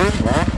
Mm-hmm.